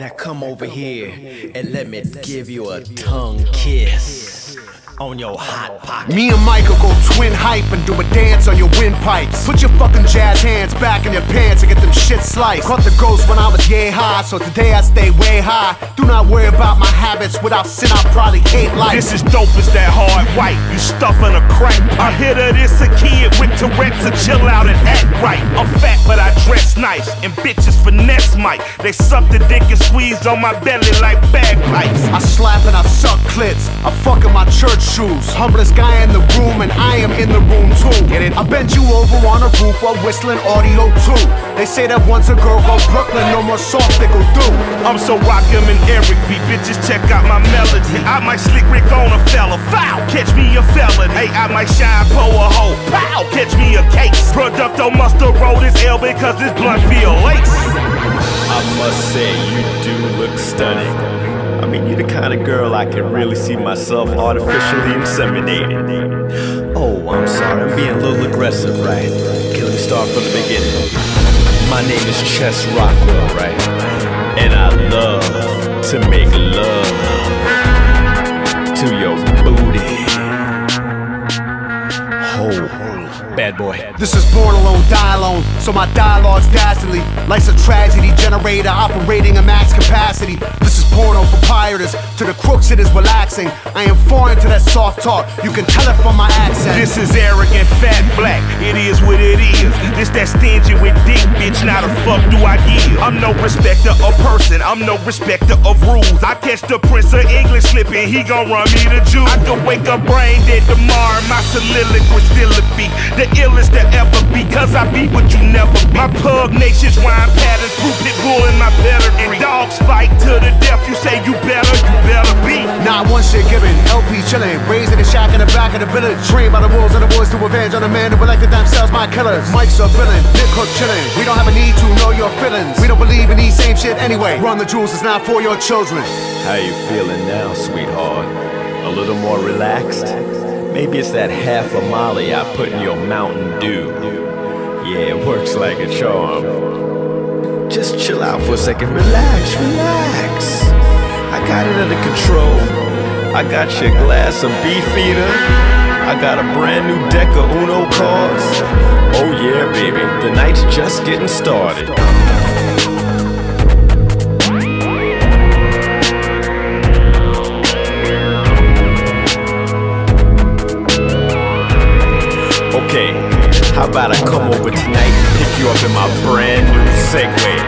Now come over here and let me give you a tongue kiss on your hot pocket. Me and Michael go twin hype and do a dance on your windpipes. Put your fucking jazz hands back in your pants and get them shit sliced. Caught the ghost when I was yay high, so today I stay way high. Do not worry about my habits. Without sin, I probably hate life. This is dope as that hard white. You stuffing a crack. I hit her this a kid with Tourette's to chill out and act right. I'm fat, but I dress nice. And bitches finesse Mike. They suck the dick and squeeze on my belly like bagpipes. I slap and I suck clits. I fuck in my church shoes. Humblest guy in the room, and I am in the room too. Get it? I bent you over on a roof while whistling Audio Two. They say that once a girl go Brooklyn, no more soft they go do. I'm so Rakim and Eric B. Bitches check out my melody. I might Slick Rick on a fella. Foul, catch me a felon. Hey, I might Shyne Po a hoe. Pow, catch me a case. Producto musta roll this L because this blunt feel lace. I must say, you do look stunning. I mean, you're the kind of girl I can really see myself artificially inseminating. Oh, I'm sorry, I'm being a little aggressive, right? Okay, let me start from the beginning. My name is Chest Rockwell, right? And I love to make love to your booty. Ho, bad boy. This is born alone, die alone. So my dialogue's dastardly. Life's a tragedy generator operating at max capacity. To the crooks, it is relaxing. I am foreign to that soft talk. You can tell it from my accent. This is arrogant, fat black. It is what it is. This that stingy with dick, bitch. Not a fuck do I give. I'm no respecter of person. I'm no respecter of rules. I catch the Prince of English slipping. He gon' run me to Jew. I could wake up brain dead tomorrow. My soliloquy still a be the illest to ever be. Cause I be what you never be. My pugnacious rhyme patterns pit bull in my pedigree. Dogs fight to the death. You say you better, you better be. Not one shit given. El-P chillin'. Raised in the shack in the back of the village. Trained by the wolves and the woods to avenge on the man who elected themselves my killers. Mike's a villain. Nick Hook chillin'. We don't have a need to know your feelings. We don't believe in these same shit anyway. Run the jewels, it's not for your children. How you feeling now, sweetheart? A little more relaxed? Maybe it's that half a molly I put in your Mountain Dew. Yeah, it works like a charm. Just chill out for a second. Relax, relax. I got it under control. I got your glass of beefeater. I got a brand new deck of Uno cards. Oh yeah, baby, the night's just getting started. Okay, how about I come over tonight you up in my brand new Segway.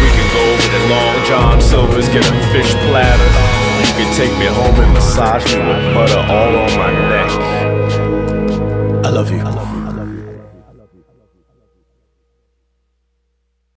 We can go over to Long John Silver's, get a fish platter. You can take me home and massage me with butter all on my neck. I love you.